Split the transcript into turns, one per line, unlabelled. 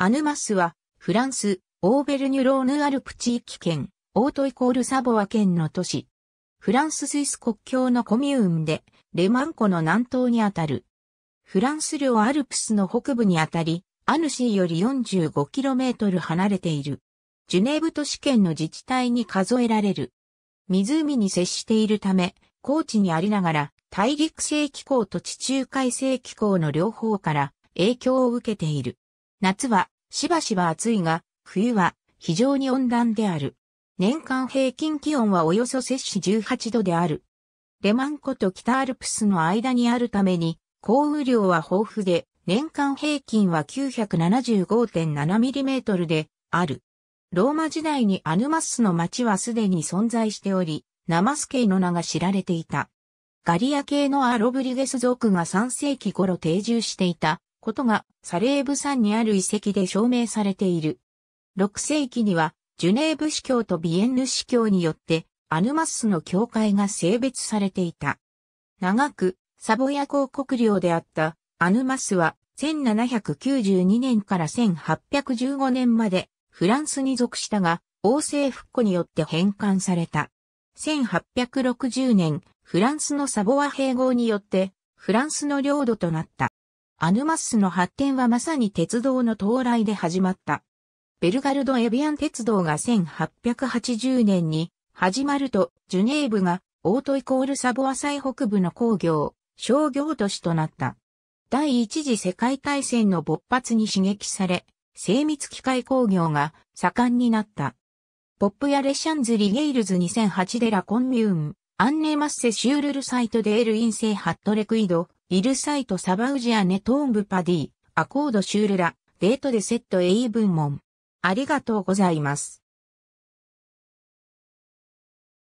アヌマスは、フランス、オーベルニュローヌアルプ地域圏、オートイコールサボア県の都市。フランス・スイス国境のコミューンで、レマン湖の南東にあたる。フランス領アルプスの北部にあたり、アヌシーより 45km 離れている。ジュネーブ都市圏の自治体に数えられる。湖に接しているため、高地にありながら、大陸性気候と地中海性気候の両方から影響を受けている。夏はしばしば暑いが、冬は非常に温暖である。年間平均気温はおよそ摂氏18度である。レマン湖と北アルプスの間にあるために、降雨量は豊富で、年間平均は 975.7mm である。ローマ時代にアヌマッスの町はすでに存在しており、ナマス系の名が知られていた。ガリア系のアロブリゲス族が3世紀頃定住していたことがサレーブ山にある遺跡で証明されている。6世紀にはジュネーブ司教とビエンヌ司教によってアヌマッスの教会が性別されていた。長くサボヤ公国領であったアヌマスは1792年から1815年までフランスに属したが王政復古によって返還された。1860年フランスのサボワ併合によってフランスの領土となった。アヌマッスの発展はまさに鉄道の到来で始まった。ベルガルド・エビアン鉄道が1880年に始まると、ジュネーブがオートイコールサボア最北部の工業、商業都市となった。第一次世界大戦の勃発に刺激され、精密機械工業が盛んになった。ポップやレシャンズ・リゲイルズ2008でラコンミューン、アンネマッセ・シュールルサイトデール・インセイ・ハットレクイド、イルサイト・サバウジア・ネトーンブ・パディ、アコード・シュールラ、デートでセット・エイブンモン。ありがとうございます。